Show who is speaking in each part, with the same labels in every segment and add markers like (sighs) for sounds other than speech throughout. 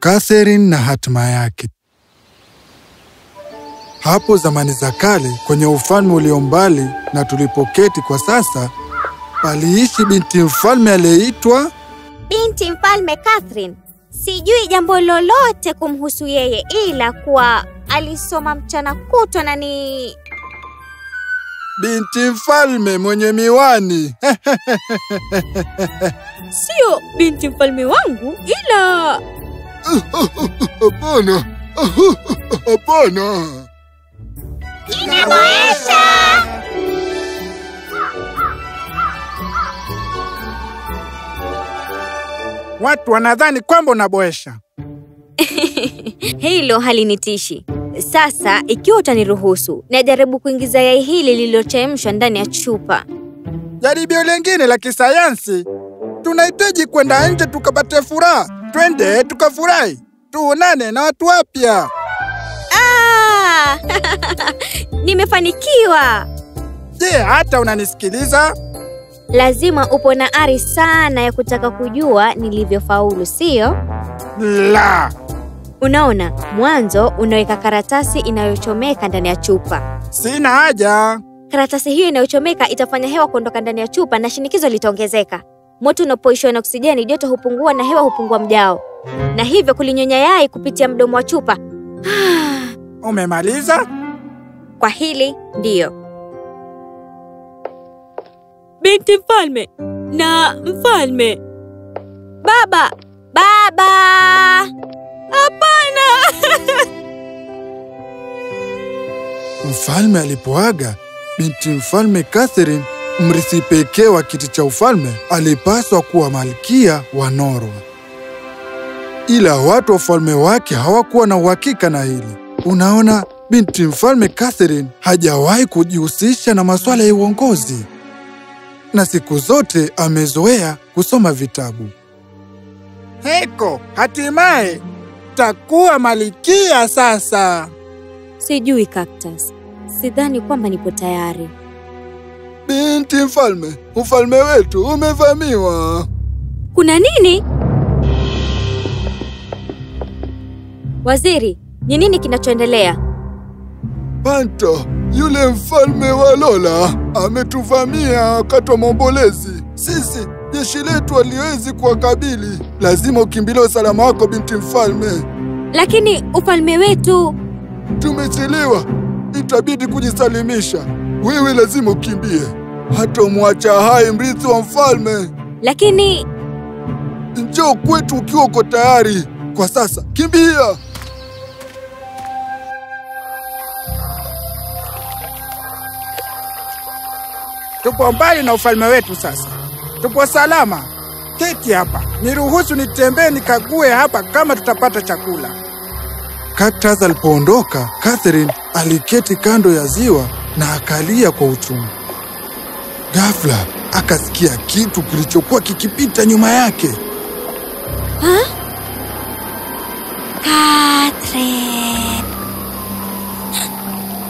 Speaker 1: Catherine na hatima yake. Hapo zamani za kale, kwenye ufalme ulio mbali na tulipoketi kwa sasa, paliishi binti mfalme aliyeitwa
Speaker 2: Binti mfalme Catherine. Sijui jambo lolote kumhusu yeye ila kuwa alisoma mchana kutwa na ni
Speaker 1: binti mfalme mwenye miwani. (laughs)
Speaker 3: Sio binti mfalme wangu, ila
Speaker 1: Hapana, hapana.
Speaker 2: inaboesha.
Speaker 1: Watu wanadhani kwamba unaboesha. (laughs)
Speaker 2: Hilo halinitishi. Sasa ikiwa utaniruhusu, najaribu kuingiza yai hili lililochemshwa ndani ya chupa.
Speaker 1: Jaribio lingine la kisayansi. Tunahitaji kwenda nje tukapate furaha. Twende tukafurahi, tuonane na watu wapya.
Speaker 2: Ah! (laughs) Nimefanikiwa.
Speaker 1: Je, hata unanisikiliza?
Speaker 2: Lazima upo na ari sana ya kutaka kujua nilivyofaulu, sio?
Speaker 1: La,
Speaker 2: Unaona, mwanzo unaweka karatasi inayochomeka ndani ya chupa.
Speaker 1: sina haja.
Speaker 2: Karatasi hiyo inayochomeka itafanya hewa kuondoka ndani ya chupa na shinikizo litaongezeka. Moto unapoishwa na oksijeni, joto hupungua na hewa hupungua mjao, na hivyo kulinyonya yai kupitia mdomo wa chupa. (sighs)
Speaker 1: Umemaliza?
Speaker 2: Kwa hili ndiyo.
Speaker 3: binti mfalme na mfalme.
Speaker 2: Baba, baba!
Speaker 3: Hapana!
Speaker 1: Mfalme alipoaga, binti mfalme Catherine, mrithi pekee wa kiti cha ufalme, alipaswa kuwa malkia wa Norwa. Ila watu wa ufalme wake hawakuwa na uhakika na hili. Unaona, binti mfalme Catherine hajawahi kujihusisha na masuala ya uongozi, na siku zote amezoea kusoma vitabu. Heko, hatimaye takuwa malikia sasa.
Speaker 2: Sijui Cactus, sidhani kwamba nipo tayari.
Speaker 1: Binti mfalme, ufalme wetu umevamiwa.
Speaker 2: Kuna nini? Waziri, ni nini kinachoendelea?
Speaker 1: Panto, yule mfalme wa Lola ametuvamia wakati wa maombolezi. Sisi jeshi letu haliwezi kuwakabili. Lazima ukimbilie usalama wako, binti mfalme.
Speaker 2: Lakini ufalme wetu
Speaker 1: Tumechelewa, itabidi kujisalimisha. Wewe lazima ukimbie, hata umwacha hai mrithi wa mfalme.
Speaker 2: lakini
Speaker 1: Njoo kwetu ukiwa uko tayari. Kwa sasa kimbia! Tupo mbali na ufalme wetu sasa, tupo salama. Keti hapa, niruhusu nitembee nikague hapa kama tutapata chakula. Cactus alipoondoka, Catherine aliketi kando ya ziwa na akalia kwa uchungu. Ghafla akasikia kitu kilichokuwa kikipita nyuma yake.
Speaker 2: Catherine.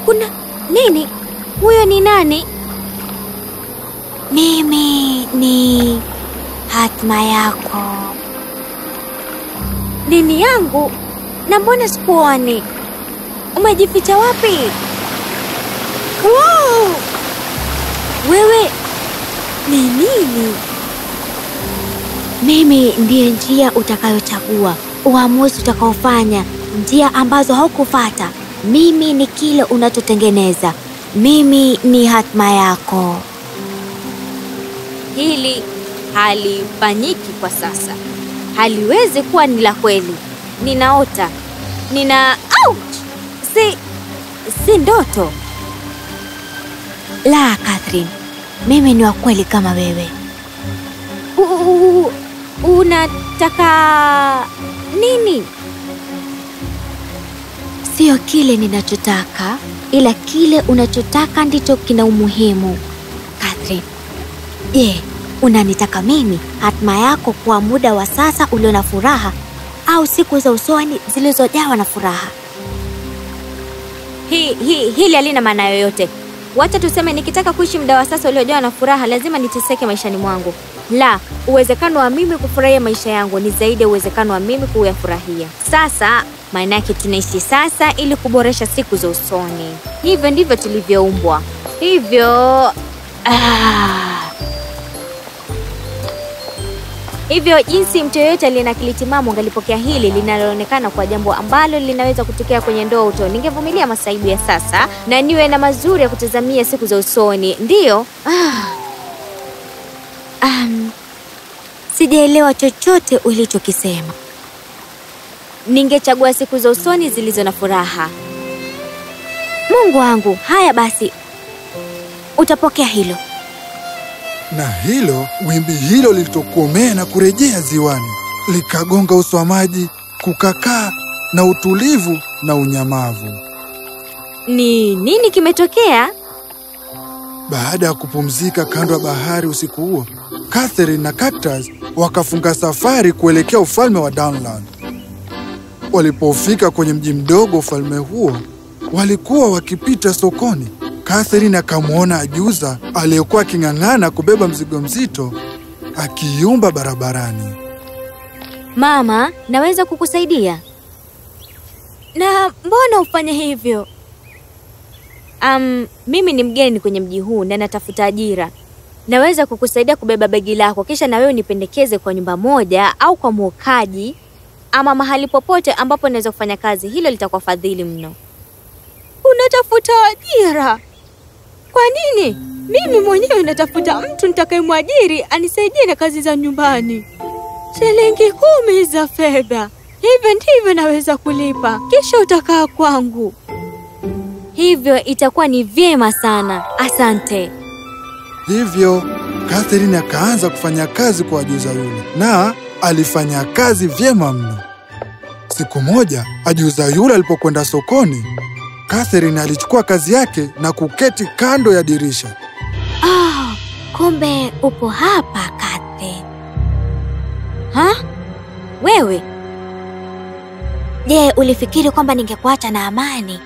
Speaker 2: Kuna nini? Huyo ni nani? Mimi ni hatma yako. Nini yangu? Na mbona sikuoni? Umejificha wapi? Wow! Wewe ni nini? Mimi ndiye njia utakayochagua, uamuzi utakaofanya, njia ambazo haukufata. Mimi ni kile unachotengeneza. Mimi ni hatima yako. Hili halifanyiki kwa sasa, haliwezi kuwa ni la kweli. Ninaota, nina ouch! Si, si ndoto. La, Catherine, mimi ni wa kweli kama wewe. Unataka nini? Sio kile ninachotaka, ila kile unachotaka ndicho kina umuhimu. Catherine, je, unanitaka mimi, hatima yako, kwa muda wa sasa ulio na furaha, au siku za usoni zilizojawa na furaha? Hi, hi, hili halina maana yoyote. Wacha tuseme nikitaka kuishi muda wa sasa uliojawa na furaha, lazima niteseke maishani mwangu. La, uwezekano wa mimi kufurahia maisha yangu ni zaidi ya uwezekano wa mimi kuyafurahia. Sasa maana yake tunaishi sasa ili kuboresha siku za usoni. Hivyo ndivyo tulivyoumbwa. Hivyo ah. Hivyo jinsi mtu yeyote aliye na akili timamu angalipokea hili linaloonekana kwa jambo ambalo linaweza kutokea kwenye ndoto, ningevumilia masaibu ya sasa na niwe na mazuri ya kutazamia siku za usoni. Ndiyo. Ah. Um, sijaelewa chochote ulichokisema. Ningechagua siku za usoni zilizo na furaha. Mungu wangu, haya basi, utapokea hilo.
Speaker 1: Na hilo wimbi hilo lilitokomea na kurejea ziwani, likagonga uso wa maji, kukakaa na utulivu na unyamavu.
Speaker 2: Ni nini kimetokea?
Speaker 1: Baada ya kupumzika kando ya bahari usiku huo, Catherine na Cactus wakafunga safari kuelekea ufalme wa Downland. Walipofika kwenye mji mdogo ufalme huo, walikuwa wakipita sokoni. Catherine akamwona ajuza aliyekuwa aking'ang'ana kubeba mzigo mzito akiyumba barabarani.
Speaker 2: Mama, naweza kukusaidia? Na mbona ufanye hivyo? Um, mimi ni mgeni kwenye mji huu na natafuta ajira. Naweza kukusaidia kubeba begi lako, kisha na wewe unipendekeze kwa nyumba moja au kwa mwokaji ama mahali popote ambapo naweza kufanya kazi. Hilo litakuwa fadhili mno. Unatafuta ajira? Kwa nini? Mimi mwenyewe natafuta mtu nitakayemwajiri anisaidie na kazi za nyumbani. Shilingi kumi za fedha, hivyo ndivyo naweza kulipa, kisha utakaa kwangu. Hivyo itakuwa ni vyema sana, asante.
Speaker 1: Hivyo Catherine akaanza kufanya kazi kwa ajuza yule, na alifanya kazi vyema mno. Siku moja ajuza yule alipokwenda sokoni, Catherine alichukua kazi yake na kuketi kando ya dirisha.
Speaker 2: Ah, kumbe upo hapa Catherine. Ha? Wewe? Je, ulifikiri kwamba ningekuacha na amani?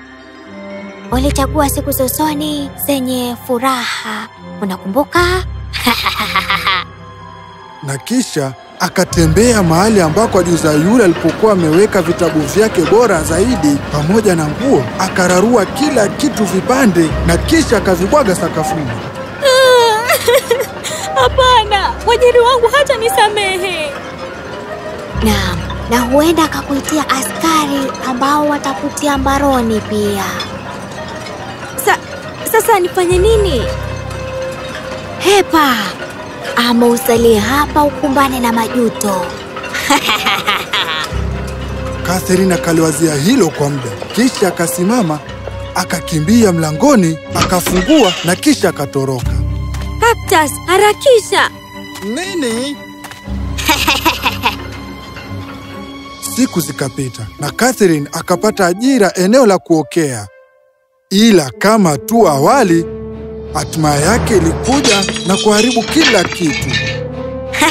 Speaker 2: Ulichagua siku za usoni zenye furaha, unakumbuka? (laughs)
Speaker 1: na kisha akatembea mahali ambako ajuza yule alipokuwa ameweka vitabu vyake bora zaidi pamoja na nguo, akararua kila kitu vipande na kisha akavibwaga sakafuni. (laughs)
Speaker 3: Hapana, mwajiri wangu hata nisamehe.
Speaker 2: Naam, na huenda akakuitia askari ambao watakutia mbaroni pia. Sa, sasa nifanye nini? Hepa ama usalie hapa ukumbane na majuto. (laughs)
Speaker 1: Catherine akaliwazia hilo kwa muda, kisha akasimama, akakimbia mlangoni, akafungua na kisha akatoroka.
Speaker 2: Cactus, harakisha!
Speaker 1: Nini? (laughs) Siku zikapita na Catherine akapata ajira eneo la kuokea, ila kama tu awali, hatima yake ilikuja na kuharibu kila kitu.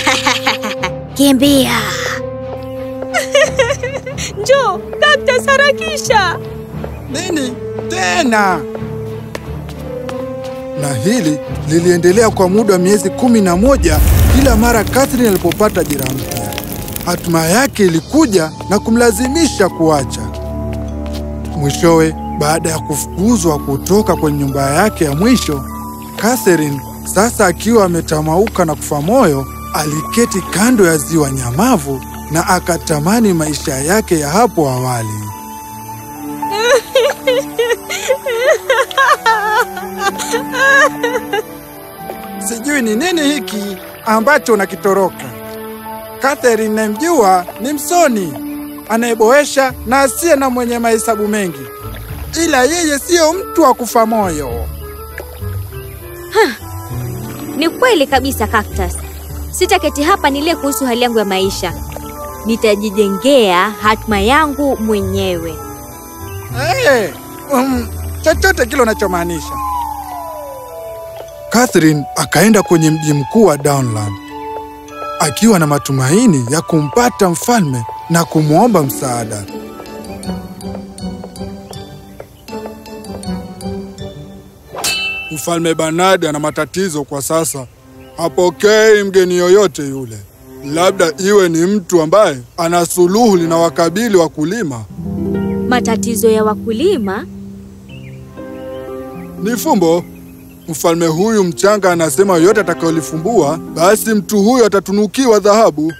Speaker 1: (laughs)
Speaker 2: Kimbia! (laughs)
Speaker 3: Njoo, Cactus, Sarakisha.
Speaker 1: Nini tena? Na hili liliendelea kwa muda wa miezi kumi na moja kila mara Catherine alipopata jeraha mpya. Hatima yake ilikuja na kumlazimisha kuacha. Mwishowe, baada ya kufukuzwa kutoka kwenye nyumba yake ya mwisho, Catherine sasa akiwa ametamauka na kufa moyo, aliketi kando ya ziwa nyamavu na akatamani maisha yake ya hapo awali. (laughs) Sijui ni nini hiki ambacho nakitoroka. Catherine namjua ni msoni, anayeboesha na asiye na mwenye mahesabu mengi, ila yeye siyo mtu wa kufa moyo.
Speaker 2: Ni kweli kabisa Cactus. Sitaketi hapa nilie kuhusu hali yangu ya maisha. Nitajijengea hatima yangu mwenyewe.
Speaker 1: Hey, um, chochote kile unachomaanisha. Catherine akaenda kwenye mji mkuu wa Downland akiwa na matumaini ya kumpata mfalme na kumwomba msaada. Mfalme Bernard ana matatizo kwa sasa, hapokei mgeni yoyote yule, labda iwe ni mtu ambaye ana suluhu linawakabili wakulima.
Speaker 2: Matatizo ya wakulima?
Speaker 1: Ni fumbo. Mfalme huyu mchanga anasema yoyote atakayolifumbua, basi mtu huyo atatunukiwa dhahabu.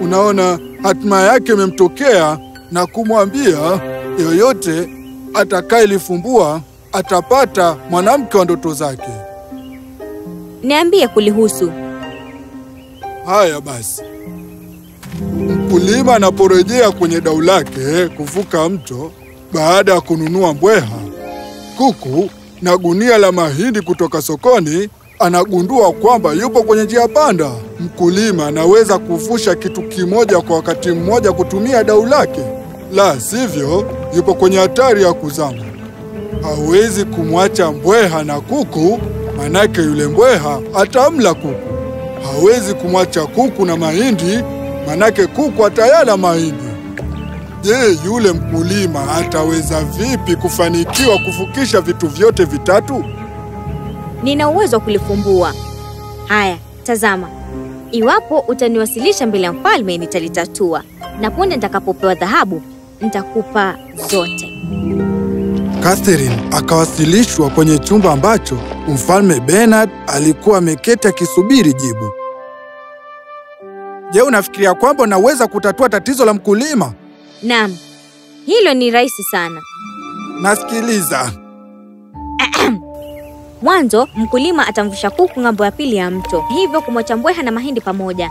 Speaker 1: Unaona, hatima yake imemtokea na kumwambia yoyote atakayelifumbua atapata mwanamke wa ndoto zake.
Speaker 2: Niambie kulihusu.
Speaker 1: Haya basi, mkulima anaporejea kwenye dau lake kuvuka mto baada ya kununua mbweha, kuku na gunia la mahindi kutoka sokoni, anagundua kwamba yupo kwenye njia panda. Mkulima anaweza kuvusha kitu kimoja kwa wakati mmoja kutumia dau lake, la sivyo yupo kwenye hatari ya kuzama. Hawezi kumwacha mbweha na kuku, manake yule mbweha atamla kuku. Hawezi kumwacha kuku na mahindi, manake kuku atayala mahindi. Je, yule mkulima ataweza vipi kufanikiwa kufukisha vitu vyote vitatu?
Speaker 2: Nina uwezo wa kulifumbua. Haya, tazama. Iwapo utaniwasilisha mbele ya mfalme, nitalitatua, na punde nitakapopewa dhahabu, nitakupa zote.
Speaker 1: Catherine akawasilishwa kwenye chumba ambacho mfalme Bernard alikuwa ameketi akisubiri jibu. Je, unafikiria kwamba unaweza kutatua tatizo la mkulima?
Speaker 2: Naam, hilo ni rahisi sana.
Speaker 1: Nasikiliza. (clears throat)
Speaker 2: Mwanzo, mkulima atamvusha kuku ng'ambo ya pili ya mto, hivyo kumwacha mbweha na mahindi pamoja.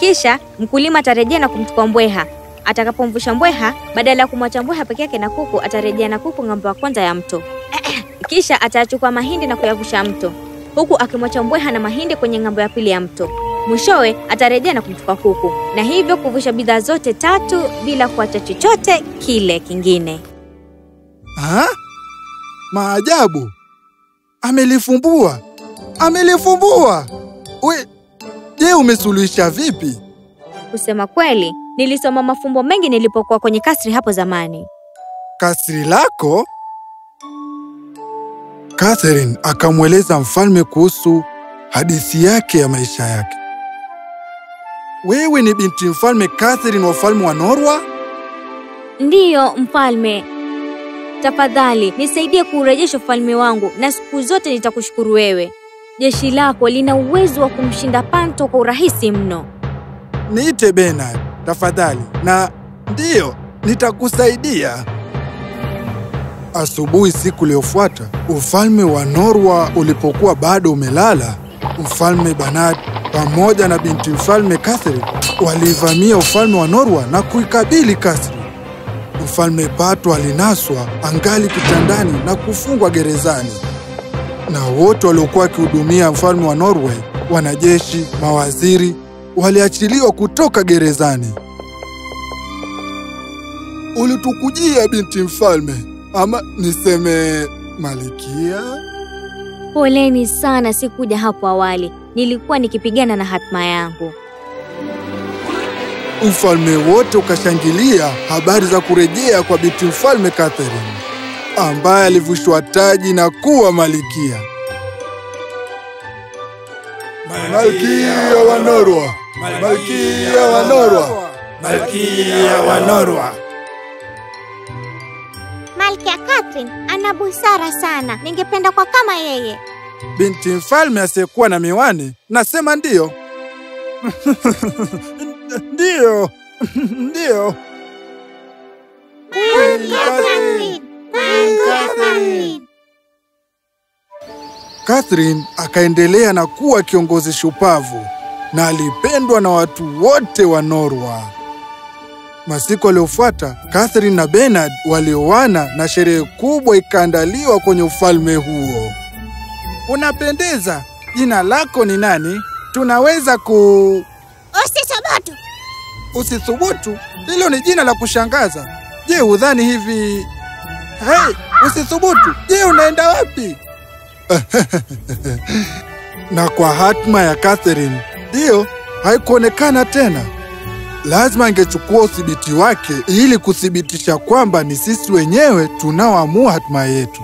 Speaker 2: Kisha mkulima atarejea na kumchukua mbweha. Atakapomvusha mbweha, badala ya kumwacha mbweha peke yake na kuku, atarejea na kuku ng'ambo ya kwanza ya mto. (clears throat) Kisha atayachukua mahindi na kuyavusha mto, huku akimwacha mbweha na mahindi kwenye ng'ambo ya pili ya mto. Mwishowe atarejea na kumchukua kuku, na hivyo kuvusha bidhaa zote tatu bila kuacha chochote kile kingine.
Speaker 1: Ha? Maajabu! Amelifumbua, amelifumbua! We, je, umesuluhisha vipi?
Speaker 2: Kusema kweli, nilisoma mafumbo mengi nilipokuwa kwenye kasri hapo zamani.
Speaker 1: Kasri lako? Catherine akamweleza mfalme kuhusu hadithi yake ya maisha yake. Wewe ni binti mfalme Catherine wa ufalme wa Norwa?
Speaker 2: Ndiyo mfalme, tafadhali nisaidie kuurejesha ufalme wangu, na siku zote nitakushukuru wewe. Jeshi lako lina uwezo wa kumshinda Panto kwa urahisi mno.
Speaker 1: Niite Bernard tafadhali, na ndiyo nitakusaidia. Asubuhi siku iliyofuata, ufalme wa Norwa ulipokuwa bado umelala, mfalme Bernard pamoja na binti mfalme Catherine walivamia ufalme wa Norwa na kuikabili kasri. Mfalme Pato alinaswa angali kitandani na kufungwa gerezani, na wote waliokuwa wakihudumia mfalme wa Norway, wanajeshi, mawaziri, waliachiliwa kutoka gerezani. Ulitukujia binti mfalme, ama niseme malikia?
Speaker 2: Poleni sana, sikuja hapo awali, nilikuwa nikipigana na hatima yangu.
Speaker 1: Ufalme wote ukashangilia habari za kurejea kwa binti mfalme Catherine, ambaye alivushwa taji na kuwa malikia. Malkia wa Norwa, malkia wa Norwa,
Speaker 4: Malkia wa Norwa.
Speaker 5: Malkia Catherine ana busara sana, ningependa kwa kama yeye.
Speaker 1: binti mfalme asiyekuwa na miwani. Nasema ndiyo, ndiyo, ndiyo.
Speaker 5: Catherine, Catherine.
Speaker 1: Catherine akaendelea na kuwa kiongozi shupavu na alipendwa na watu wote wa Norwa. Masiku aliyofuata, Catherine na Bernard walioana na sherehe kubwa ikaandaliwa kwenye ufalme huo. Unapendeza. Jina lako ni nani? Tunaweza ku...
Speaker 5: Usithubutu.
Speaker 1: Usithubutu? Hilo ni jina la kushangaza. Je, udhani hivi... Hey, usithubutu. Je, unaenda wapi? (laughs) na kwa hatma ya Catherine, ndiyo haikuonekana tena. Lazima angechukua uthibiti wake ili kuthibitisha kwamba ni sisi wenyewe tunaoamua hatima yetu.